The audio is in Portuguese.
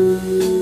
Música